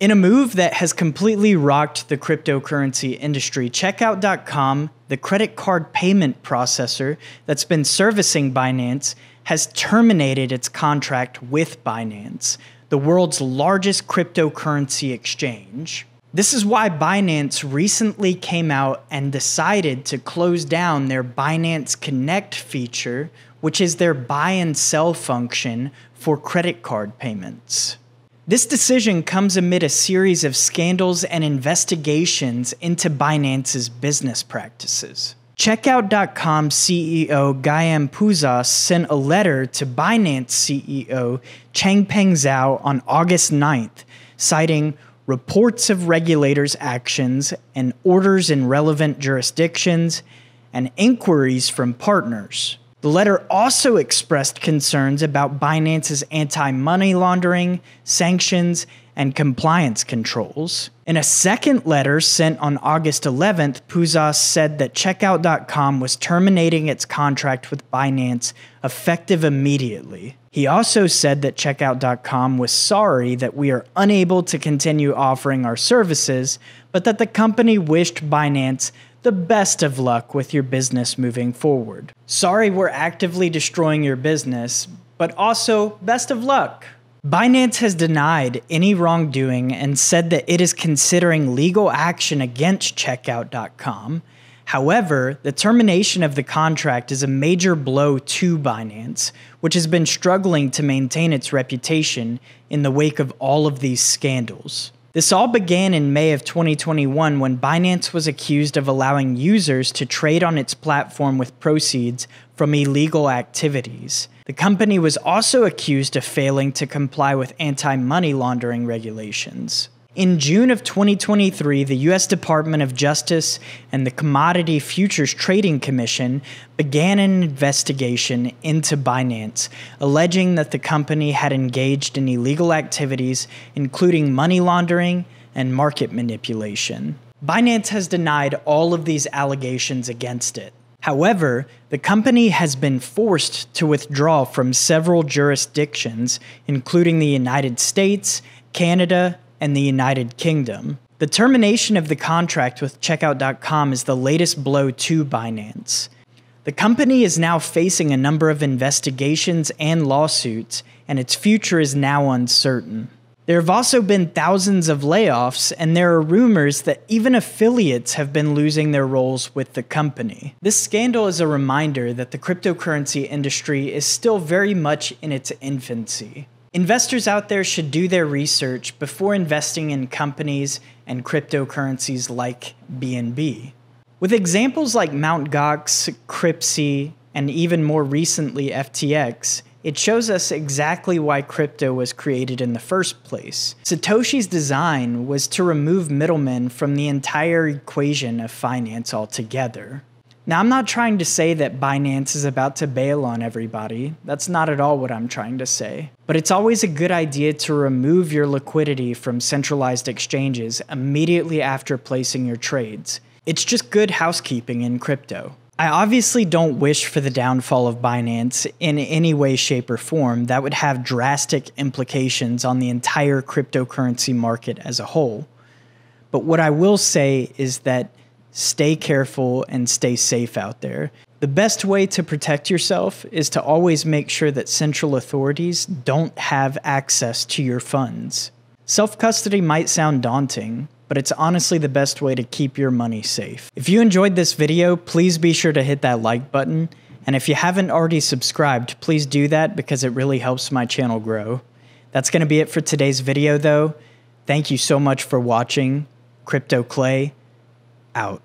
In a move that has completely rocked the cryptocurrency industry, Checkout.com, the credit card payment processor that's been servicing Binance, has terminated its contract with Binance, the world's largest cryptocurrency exchange. This is why Binance recently came out and decided to close down their Binance Connect feature, which is their buy and sell function for credit card payments. This decision comes amid a series of scandals and investigations into Binance's business practices. Checkout.com CEO Guillaume Pousaz sent a letter to Binance CEO Changpeng Zhao on August 9th, citing reports of regulators' actions and orders in relevant jurisdictions and inquiries from partners. The letter also expressed concerns about Binance's anti money laundering, sanctions, and compliance controls. In a second letter sent on August 11th, Pousaz said that Checkout.com was terminating its contract with Binance effective immediately. He also said that Checkout.com was sorry that we are unable to continue offering our services, but that the company wished Binance the best of luck with your business moving forward. Sorry we're actively destroying your business, but also best of luck. Binance has denied any wrongdoing and said that it is considering legal action against Checkout.com. However, the termination of the contract is a major blow to Binance, which has been struggling to maintain its reputation in the wake of all of these scandals. This all began in May of 2021 when Binance was accused of allowing users to trade on its platform with proceeds from illegal activities. The company was also accused of failing to comply with anti money laundering regulations. In June of 2023, the U.S. Department of Justice and the Commodity Futures Trading Commission began an investigation into Binance, alleging that the company had engaged in illegal activities, including money laundering and market manipulation. Binance has denied all of these allegations against it. However, the company has been forced to withdraw from several jurisdictions, including the United States, Canada, and the United Kingdom. The termination of the contract with Checkout.com is the latest blow to Binance. The company is now facing a number of investigations and lawsuits, and its future is now uncertain. There have also been thousands of layoffs, and there are rumors that even affiliates have been losing their roles with the company. This scandal is a reminder that the cryptocurrency industry is still very much in its infancy. Investors out there should do their research before investing in companies and cryptocurrencies like BNB. With examples like Mt. Gox, Cryptsy, and even more recently FTX, it shows us exactly why crypto was created in the first place. Satoshi's design was to remove middlemen from the entire equation of finance altogether. Now, I'm not trying to say that Binance is about to bail on everybody. That's not at all what I'm trying to say. But it's always a good idea to remove your liquidity from centralized exchanges immediately after placing your trades. It's just good housekeeping in crypto. I obviously don't wish for the downfall of Binance in any way, shape, or form. That would have drastic implications on the entire cryptocurrency market as a whole. But what I will say is that stay careful and stay safe out there. The best way to protect yourself is to always make sure that central authorities don't have access to your funds. Self custody might sound daunting, but it's honestly the best way to keep your money safe. If you enjoyed this video, please be sure to hit that like button. And if you haven't already subscribed, please do that because it really helps my channel grow. That's going to be it for today's video, though. Thank you so much for watching. Crypto Clay out.